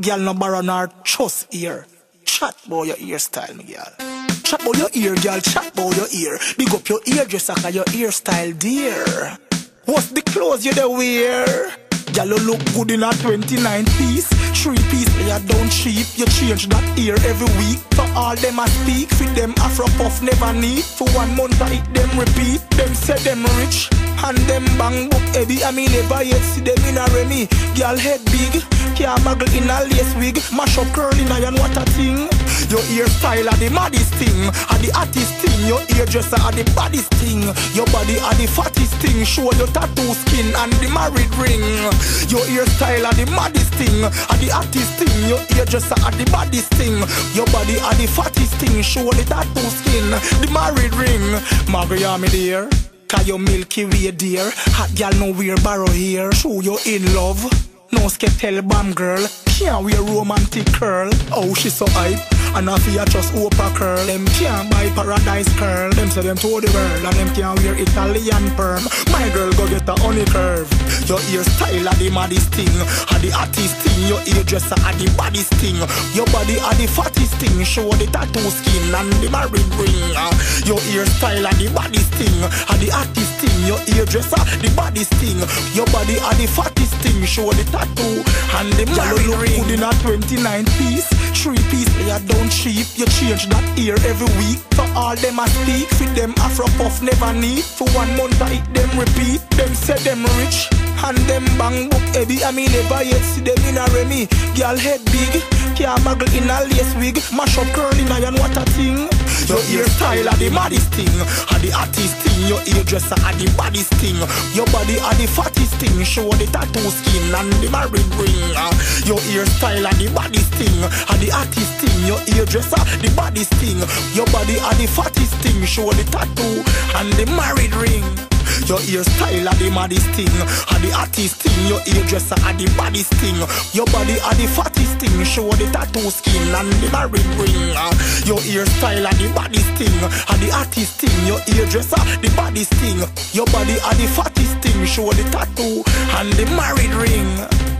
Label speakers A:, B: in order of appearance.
A: Girl no borrow nor trust ear. Chat boy your hairstyle, me girl. Chat boy your ear, girl. Chat boy your ear. Big up your hairdresser, cause your hairstyle dear. What's the clothes you dey wear? Girl, you look good in a 29 piece. Three piece, you don't cheap. You change that ear every week. For all them I speak, for them Afro puff never need. For one month I hit them repeat. Them say them rich. And them bang book heavy. I mean never yet see them in a Remy. Girl head big, can't muggle in a lace wig. Mash up curly iron, what a thing. Your hairstyle are the maddest thing, are the artist thing. Your hairdresser are the baddest thing. Your body are the fattest thing. Show your tattoo skin and the married ring. Your hairstyle are the maddest thing, are the artist thing. Your hairdresser are the baddest thing. Your body are the fattest thing. Show the tattoo skin, the married ring. Maria, me dear. Cause you milky way dear Hot gal no wear borrow here Show you in love No tell bam girl Can't wear romantic curl Oh she so hype And I feel just Oprah curl. Them can't buy paradise curl. Them say them to the world And them can't wear Italian perm. My girl go get a honey curve. Your hairstyle are the maddest thing Are the artist thing Your hairdresser are the baddest thing Your body are the fattest thing Show the tattoo skin and the married ring. Your hairstyle are the baddest thing Are the artist thing Your hairdresser the baddest thing Your body are the fattest thing Show the tattoo and the married ring. Good in a 29 piece You don't cheap You change that ear every week. For all them I speak For them Afro puff never need. For one month I hit them repeat. Them say them rich and them bang book heavy I mean never yet see them in a Remy. Girl head big Can't muggle in a lace wig. Mash up curly iron what a thing. Your hairstyle are the maddest thing Are the artist thing Your hairdresser are the baddest thing Your body are the fattest thing Show the tattoo skin and the married ring. Your hairstyle are the baddest thing Are the artist thing Your hairdresser the baddest thing Your body are the fattest thing Show the tattoo and the married ring your hairstyle are the maddest thing Are the artist thing Your hairdresser are the baddest thing. Your body are the fattest thing. Show the tattoo skin and the married ring. Your hairstyle are the baddest thing Are the artist thing Your hairdresser the baddest thing. Your body are the fattest thing. Show the tattoo and the married ring